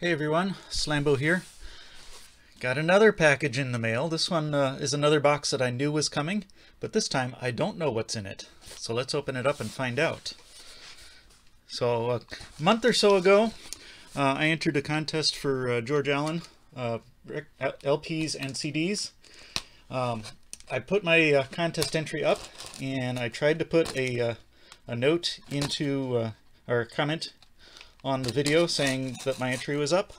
Hey everyone, Slambo here. Got another package in the mail. This one uh, is another box that I knew was coming, but this time I don't know what's in it. So let's open it up and find out. So a month or so ago, uh, I entered a contest for uh, George Alan uh, LPs and CDs. Um, I put my uh, contest entry up and I tried to put a, uh, a note into, or a comment on the video saying that my entry was up.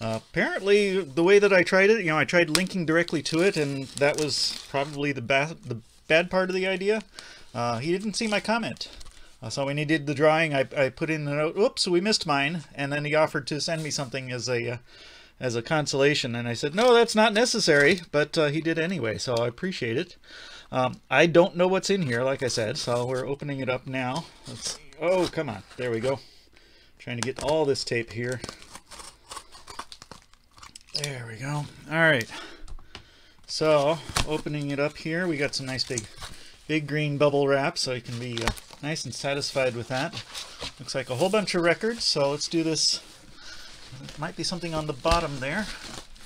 Uh, apparently, the way that I tried it, you know, I tried linking directly to it, and that was probably the, ba the bad part of the idea. Uh, he didn't see my comment. Uh, so when he did the drawing, I, I put in the note, oops, we missed mine, and then he offered to send me something as a uh, as a consolation, and I said, no, that's not necessary, but uh, he did anyway, so I appreciate it. Um, I don't know what's in here, like I said, so we're opening it up now. Let's, oh, come on, there we go. Trying to get all this tape here. There we go. All right. So, opening it up here, we got some nice big, big green bubble wrap, so you can be uh, nice and satisfied with that. Looks like a whole bunch of records, so let's do this. might be something on the bottom there.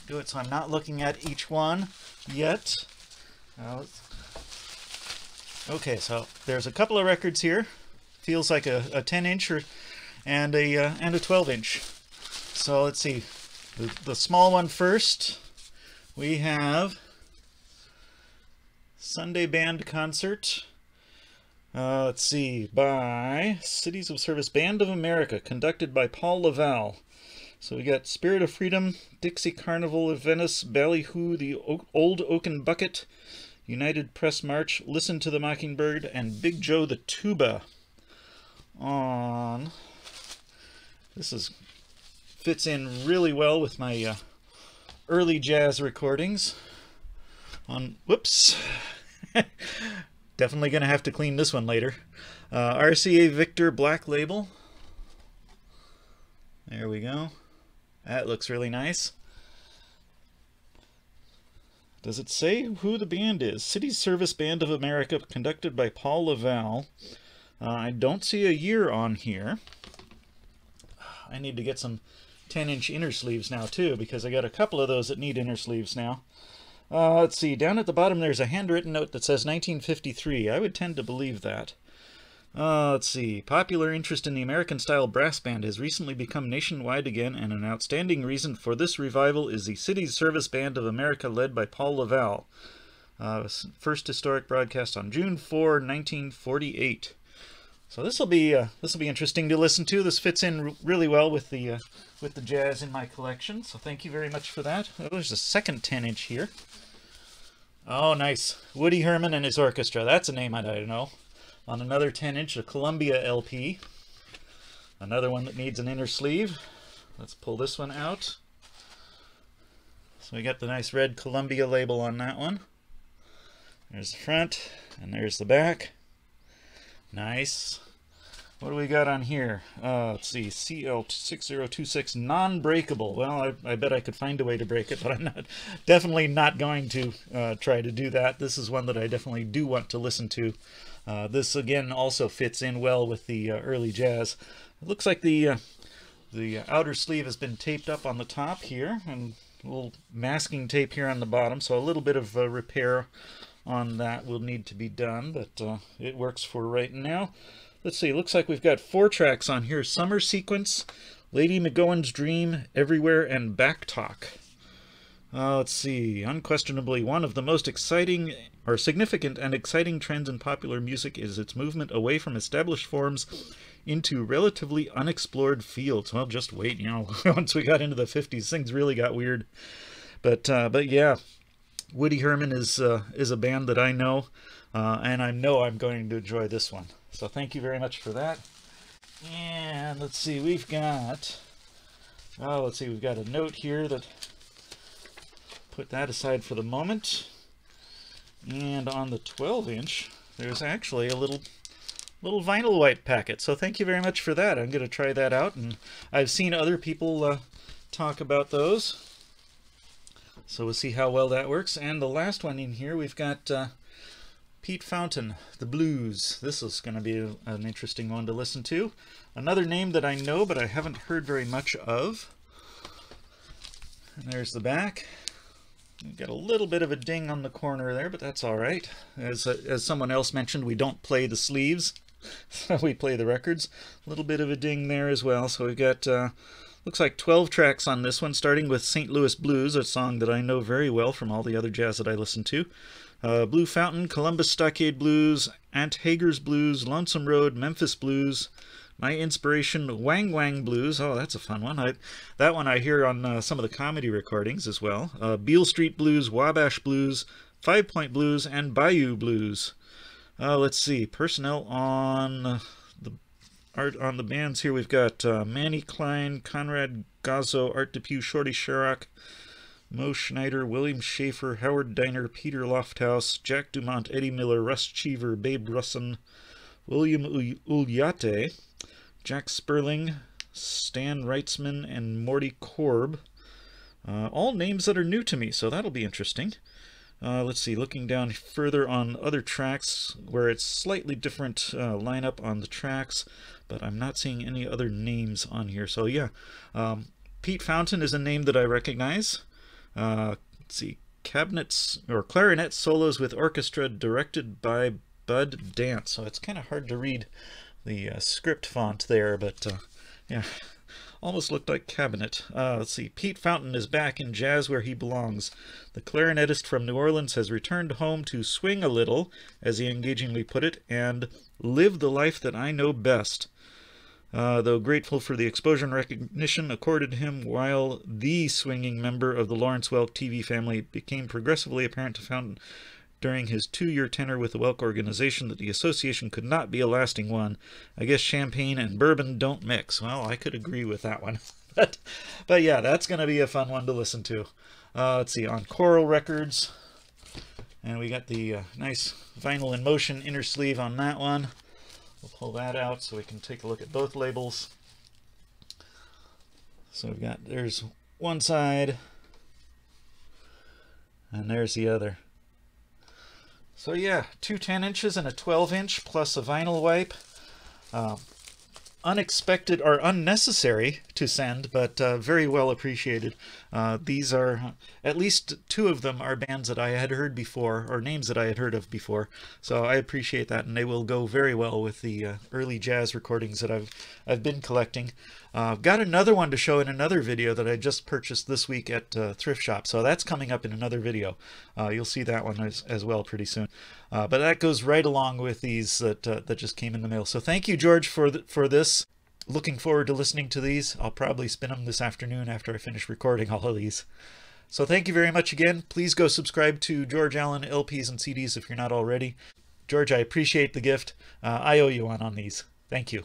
Do it so I'm not looking at each one yet. Uh, okay, so there's a couple of records here. Feels like a, a 10 inch or and a uh, and a 12 inch. So let's see, the, the small one first. We have Sunday Band Concert. Uh, let's see, by Cities of Service Band of America, conducted by Paul Lavalle. So we got Spirit of Freedom, Dixie Carnival of Venice, Ballyhoo, The o Old Oaken Bucket, United Press March, Listen to the Mockingbird, and Big Joe the Tuba on this is fits in really well with my uh, early jazz recordings. On whoops, definitely gonna have to clean this one later. Uh, RCA Victor Black Label. There we go. That looks really nice. Does it say who the band is? City Service Band of America, conducted by Paul Lavalle. Uh, I don't see a year on here. I need to get some 10 inch inner sleeves now too because I got a couple of those that need inner sleeves now. Uh, let's see, down at the bottom there's a handwritten note that says 1953. I would tend to believe that. Uh, let's see. Popular interest in the American-style brass band has recently become nationwide again, and an outstanding reason for this revival is the Cities Service Band of America led by Paul Lavalle. Uh, first historic broadcast on June 4, 1948. So this will be uh, this will be interesting to listen to. This fits in really well with the uh, with the jazz in my collection. So thank you very much for that. Oh, there's a second 10 inch here. Oh, nice. Woody Herman and his orchestra. That's a name I don't know. On another 10 inch, a Columbia LP. Another one that needs an inner sleeve. Let's pull this one out. So we got the nice red Columbia label on that one. There's the front, and there's the back. Nice. What do we got on here? Uh, let's see, CL6026 non-breakable. Well, I, I, bet I could find a way to break it, but I'm not definitely not going to uh, try to do that. This is one that I definitely do want to listen to. Uh, this, again, also fits in well with the uh, early jazz. It looks like the, uh, the outer sleeve has been taped up on the top here, and a little masking tape here on the bottom, so a little bit of uh, repair on that will need to be done, but uh, it works for right now. Let's see, looks like we've got four tracks on here. Summer Sequence, Lady McGowan's Dream, Everywhere, and Back Talk. Uh, let's see, unquestionably one of the most exciting or significant and exciting trends in popular music is its movement away from established forms into relatively unexplored fields. Well, just wait, you know, once we got into the 50s, things really got weird. But, uh, but yeah, Woody Herman is uh, is a band that I know, uh, and I know I'm going to enjoy this one. So thank you very much for that. And let's see, we've got, oh, let's see, we've got a note here that, put that aside for the moment. And on the 12 inch, there's actually a little little vinyl white packet. So thank you very much for that. I'm going to try that out. And I've seen other people uh, talk about those. So we'll see how well that works. And the last one in here, we've got uh, Pete Fountain, The Blues. This is going to be a, an interesting one to listen to. Another name that I know, but I haven't heard very much of. And there's the back. Got a little bit of a ding on the corner there, but that's all right. As, as someone else mentioned, we don't play the sleeves, so we play the records. A little bit of a ding there as well. So we've got, uh, looks like 12 tracks on this one, starting with St. Louis Blues, a song that I know very well from all the other jazz that I listen to. Uh, Blue Fountain, Columbus Stockade Blues, Aunt Hagar's Blues, Lonesome Road, Memphis Blues, my inspiration, Wang Wang Blues. Oh, that's a fun one. I, that one I hear on uh, some of the comedy recordings as well. Uh, Beale Street Blues, Wabash Blues, Five Point Blues, and Bayou Blues. Uh, let's see. Personnel on art on the bands here. We've got uh, Manny Klein, Conrad Gozzo, Art Depew, Shorty Sherock, Moe Schneider, William Schaefer, Howard Diner, Peter Lofthouse, Jack Dumont, Eddie Miller, Russ Cheever, Babe Russin, William Ulyate, Jack Sperling, Stan Wrightsman, and Morty Corb. Uh, all names that are new to me, so that'll be interesting. Uh, let's see, looking down further on other tracks where it's slightly different uh, lineup on the tracks, but I'm not seeing any other names on here. So yeah, um, Pete Fountain is a name that I recognize. Uh, let's see, cabinets or clarinet solos with orchestra directed by Bud Dant. So it's kind of hard to read the uh, script font there, but uh, yeah, almost looked like cabinet. Uh, let's see, Pete Fountain is back in jazz where he belongs. The clarinetist from New Orleans has returned home to swing a little, as he engagingly put it, and live the life that I know best. Uh, though grateful for the exposure and recognition accorded him while the swinging member of the Lawrence Welk TV family became progressively apparent to Fountain during his two-year tenure with the Welk organization that the association could not be a lasting one. I guess champagne and bourbon don't mix. Well, I could agree with that one. but, but yeah, that's going to be a fun one to listen to. Uh, let's see, on Coral Records. And we got the uh, nice vinyl in motion inner sleeve on that one. We'll pull that out so we can take a look at both labels. So we've got, there's one side, and there's the other. So yeah, two 10 inches and a 12 inch plus a vinyl wipe. Uh, unexpected or unnecessary to send, but uh, very well appreciated. Uh, these are, at least two of them are bands that I had heard before, or names that I had heard of before. So I appreciate that, and they will go very well with the uh, early jazz recordings that I've I've been collecting. Uh, I've got another one to show in another video that I just purchased this week at uh, Thrift Shop, so that's coming up in another video. Uh, you'll see that one as, as well pretty soon. Uh, but that goes right along with these that uh, that just came in the mail. So thank you, George, for th for this. Looking forward to listening to these. I'll probably spin them this afternoon after I finish recording all of these. So thank you very much again. Please go subscribe to George Alan LPs and CDs if you're not already. George, I appreciate the gift. Uh, I owe you one on these. Thank you.